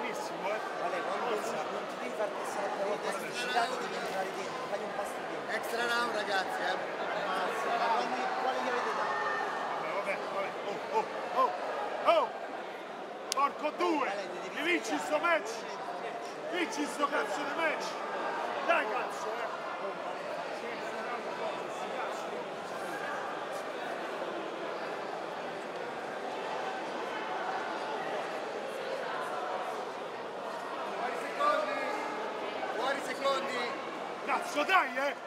benissimo, eh. Vabbè, quando Forza. non ti devi far passare per la ci date devi entrare dentro, fai un passo dentro. Extra round ragazzi, eh. Ammazza, ma quali, quali gli avete dato? Vabbè, vabbè, vabbè. Oh, oh, oh, oh! Porco due! Mi vinci sto match! Vinci sto cazzo di match! Dai cazzo, eh! Что да, я...